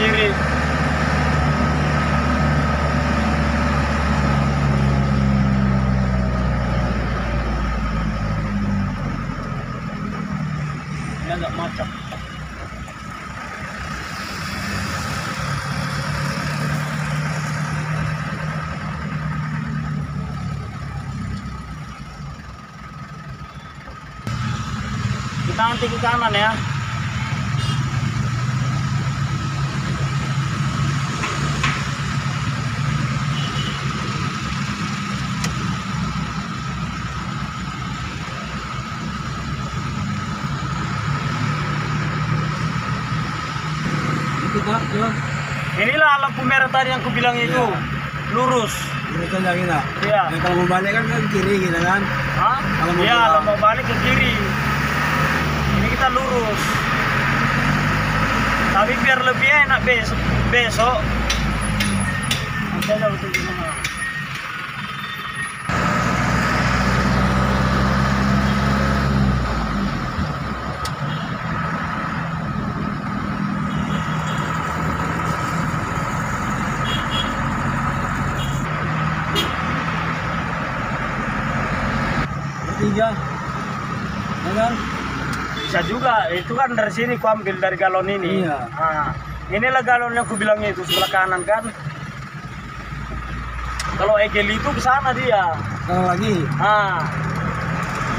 kiri ini agak macam kita nanti ke kanan ya Tuh. inilah lampu merah tadi yang kubilang itu lurus Itu lagi tak. Iya. Nah, kalau mau balik kan kan kiri gitu kan. Hah? Kalau mau Iya, pulang. kalau mau balik ke kiri. Ini kita lurus. Tapi biar lebih enak besok. Besok. Nanti aja. Bertiga. Ya kan? Bisa juga. Itu kan dari sini ku ambil dari galon ini. Iya. Nah, inilah galon yang ku bilang itu sebelah kanan kan. Kalau Egel itu ke sana dia. Kalau lagi. Nah,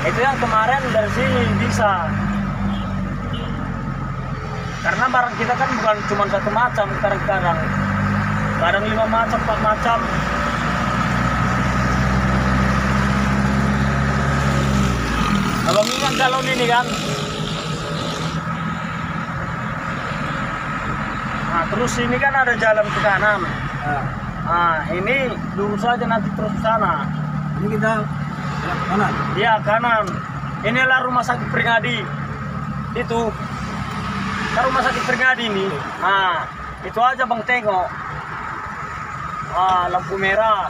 itu yang kemarin dari sini bisa. Karena barang kita kan bukan cuma satu macam kadang-kadang. Kadang lima macam, empat macam. Kalau ingat galon ini kan. Nah, terus ini kan ada jalan ke kanan. Nah, Nah, ini lurus saja nanti terus ke sana. ini kita kanan. Iya kanan. Inilah rumah sakit Pringadi. Itu. Kan rumah sakit Pringadi ini. Nah, itu aja bang tengok. Ah, lampu merah.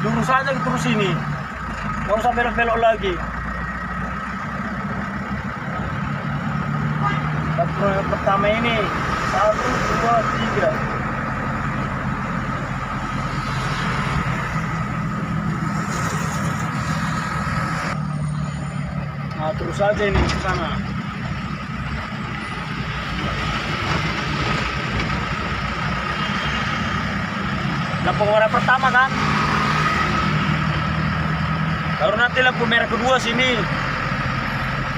Lurus aja terus ini. Nggak usah belok-belok lagi. Lampu yang pertama ini satu, dua, tiga. Nah, terus aja ini ke sana. Lampu merah pertama kan? Baru nanti lampu merah kedua sini.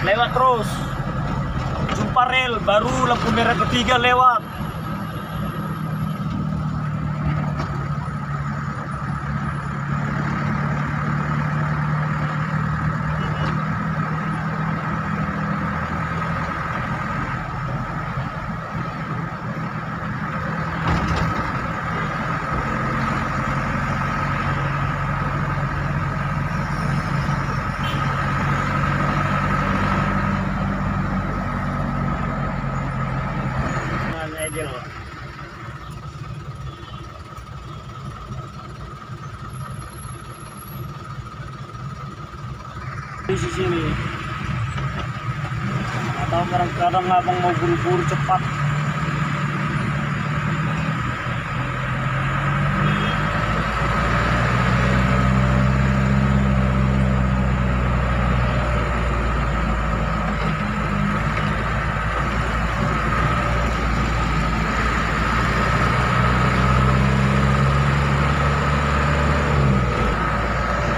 Lewat terus. Rel, baru lampu merah ketiga lewat. Nah, aja loh. Di sini. Atau kadang-kadang abang mau buru-buru cepat.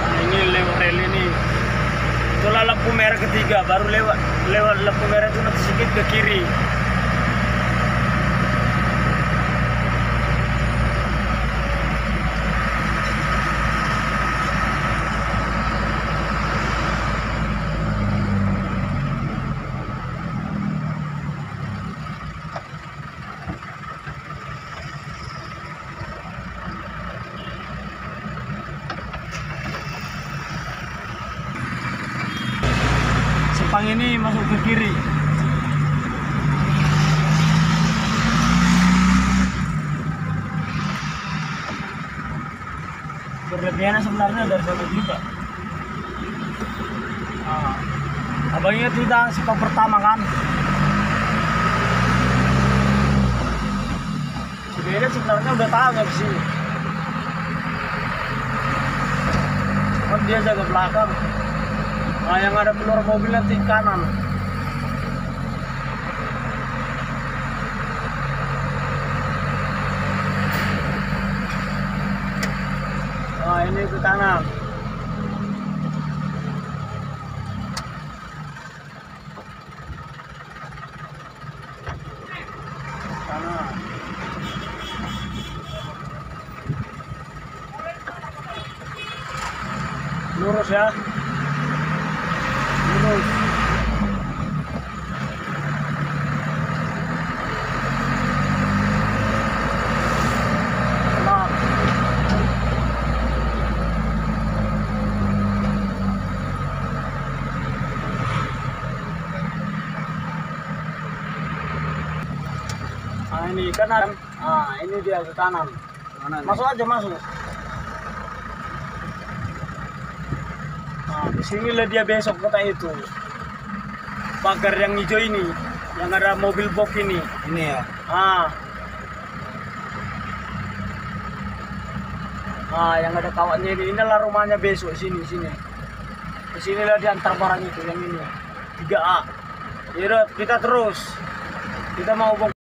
Nah, ini lewat rel ini. Itulah lampu merah ketiga, baru lewat lewat lampu merah itu sedikit ke kiri. Sepang ini masuk ke kiri. Berlebihannya sebenarnya dari sana juga. Ah. Abang ingat tidak sepang pertama kan? Dia sebenarnya udah tahu nggak sini. Kan dia jaga belakang. Nah, yang ada keluar mobilnya di kanan. Nah, ini ke kanan. Kanan. Lurus ya. Pelan. Nah ini kanan. Ah ini dia ke kanan. Kanan. Masuk aja masuk. Di sinilah dia besok kota itu. Pagar yang hijau ini, yang ada mobil box ini. Ini ya. Ah. Ah, yang ada kawannya ini. Inilah rumahnya besok sini sini. Di sinilah diantar barang itu yang ini. 3A. Yaudah, kita terus. Kita mau bongkar